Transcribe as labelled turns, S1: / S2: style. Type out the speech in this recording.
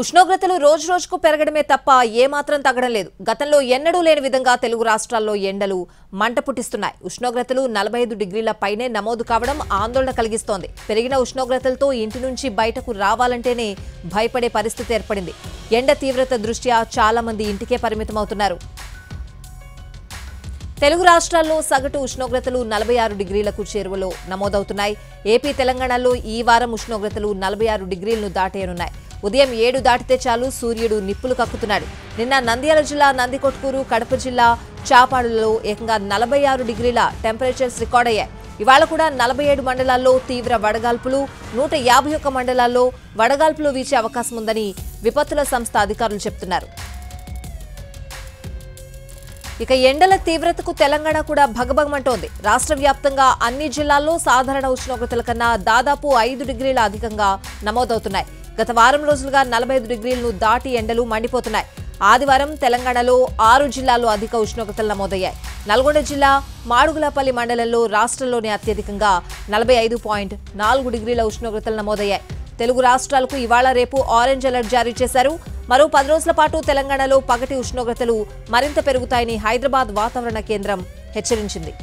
S1: ఉష్ణోగ్రతలు రోజు రోజుకు పెరగడమే తప్ప ఏమాత్రం తగ్గడం లేదు గతంలో ఎన్నడూ లేని విధంగా తెలుగు రాష్ట్రాల్లో ఎండలు మంట పుట్టిస్తున్నాయి ఉష్ణోగ్రతలు నలభై ఐదు డిగ్రీల పైనే నమోదు కావడం ఆందోళన కలిగిస్తోంది పెరిగిన ఉష్ణోగ్రతలతో ఇంటి నుంచి బయటకు రావాలంటేనే భయపడే పరిస్థితి ఏర్పడింది ఎండ తీవ్రత దృష్ట్యా చాలా మంది ఇంటికే పరిమితమవుతున్నారు తెలుగు రాష్ట్రాల్లో సగటు ఉష్ణోగ్రతలు నలభై ఆరు డిగ్రీలకు చేరువలో నమోదవుతున్నాయి ఏపీ తెలంగాణలో ఈ వారం ఉష్ణోగ్రతలు నలభై ఆరు డిగ్రీలను దాటేయనున్నాయి ఉదయం ఏడు దాటితే చాలు సూర్యుడు నిప్పులు కక్కుతున్నాడు నిన్న నంద్యాల జిల్లా నందికొట్కూరు కడప జిల్లా చాపాడులలో ఏకంగా నలభై ఆరు డిగ్రీల టెంపరేచర్స్ రికార్డ్ అయ్యాయి ఇవాళ కూడా నలభై ఏడు మండలాల్లో తీవ్ర వడగాల్పులు నూట యాభై ఒక్క మండలాల్లో వడగాల్పులు వీచే అవకాశం ఉందని విపత్తుల సంస్థ అధికారులు చెప్తున్నారు ఇక ఎండల తీవ్రతకు తెలంగాణ కూడా భగభగమంటోంది రాష్ట్ర వ్యాప్తంగా అన్ని జిల్లాల్లో సాధారణ ఉష్ణోగ్రతల కన్నా దాదాపు ఐదు డిగ్రీల అధికంగా నమోదవుతున్నాయి గత వారం రోజులుగా నలభై డిగ్రీలను దాటి ఎండలు మండిపోతున్నాయి ఆదివారం తెలంగాణలో ఆరు జిల్లాల్లో అధిక ఉష్ణోగ్రతలు నమోదయ్యాయి నల్గొండ జిల్లా మాడుగులపల్లి మండలంలో రాష్ట్రంలోనే అత్యధికంగా నలభై ఐదు పాయింట్ నాలుగు డిగ్రీల ఉష్ణోగ్రతలు నమోదయ్యాయి తెలుగు రాష్ట్రాలకు ఇవాళ రేపు ఆరెంజ్ అలర్ట్ జారీ చేశారు మరో పది రోజుల పాటు తెలంగాణలో పగటి ఉష్ణోగ్రతలు మరింత పెరుగుతాయని హైదరాబాద్ వాతావరణ కేంద్రం హెచ్చరించింది